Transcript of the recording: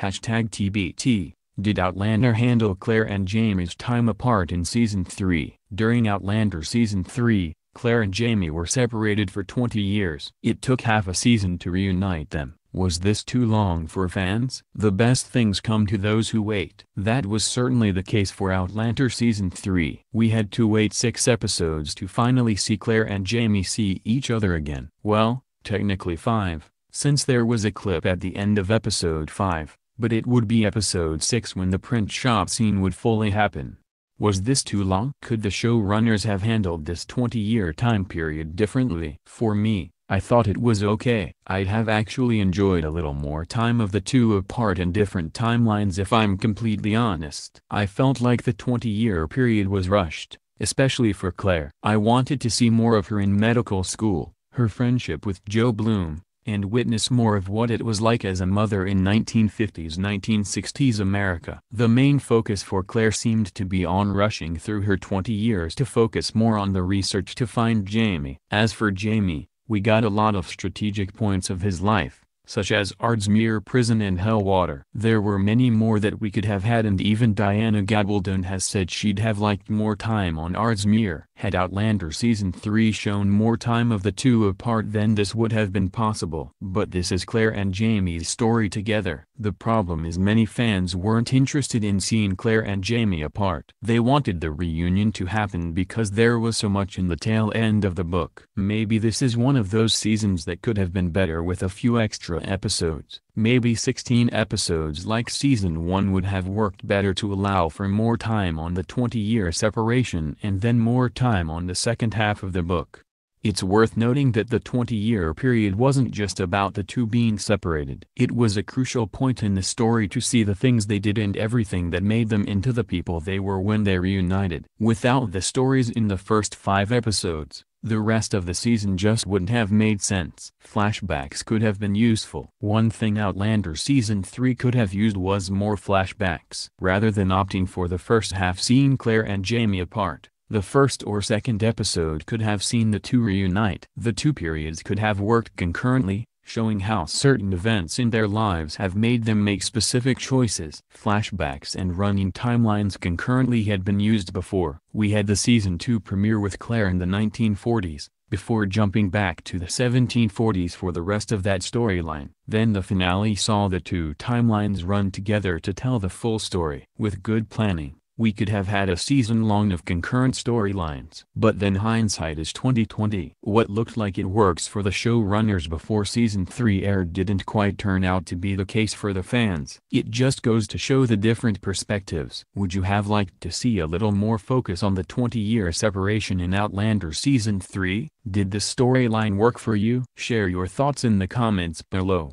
Hashtag TBT. Did Outlander handle Claire and Jamie's time apart in Season 3? During Outlander Season 3, Claire and Jamie were separated for 20 years. It took half a season to reunite them. Was this too long for fans? The best things come to those who wait. That was certainly the case for Outlander Season 3. We had to wait six episodes to finally see Claire and Jamie see each other again. Well, technically five, since there was a clip at the end of episode 5, but it would be episode 6 when the print shop scene would fully happen. Was this too long? Could the showrunners have handled this 20-year time period differently? For me, I thought it was okay. I'd have actually enjoyed a little more time of the two apart in different timelines if I'm completely honest. I felt like the 20-year period was rushed, especially for Claire. I wanted to see more of her in medical school, her friendship with Joe Bloom, and witness more of what it was like as a mother in 1950s-1960s America. The main focus for Claire seemed to be on rushing through her 20 years to focus more on the research to find Jamie. As for Jamie, we got a lot of strategic points of his life, such as Ardsmuir Prison and Helwater. There were many more that we could have had and even Diana Gabaldon has said she'd have liked more time on Ardsmuir. Had Outlander Season 3 shown more time of the two apart then this would have been possible. But this is Claire and Jamie's story together. The problem is many fans weren't interested in seeing Claire and Jamie apart. They wanted the reunion to happen because there was so much in the tail end of the book. Maybe this is one of those seasons that could have been better with a few extra episodes. Maybe 16 episodes like season 1 would have worked better to allow for more time on the 20-year separation and then more time on the second half of the book. It's worth noting that the 20-year period wasn't just about the two being separated. It was a crucial point in the story to see the things they did and everything that made them into the people they were when they reunited. Without the stories in the first five episodes, the rest of the season just wouldn't have made sense. Flashbacks could have been useful. One thing Outlander Season 3 could have used was more flashbacks. Rather than opting for the first half seeing Claire and Jamie apart, the first or second episode could have seen the two reunite. The two periods could have worked concurrently, showing how certain events in their lives have made them make specific choices. Flashbacks and running timelines concurrently had been used before. We had the season 2 premiere with Claire in the 1940s, before jumping back to the 1740s for the rest of that storyline. Then the finale saw the two timelines run together to tell the full story. With good planning, we could have had a season long of concurrent storylines. But then hindsight is 2020. What looked like it works for the showrunners before season 3 aired didn't quite turn out to be the case for the fans. It just goes to show the different perspectives. Would you have liked to see a little more focus on the 20-year separation in Outlander season 3? Did the storyline work for you? Share your thoughts in the comments below.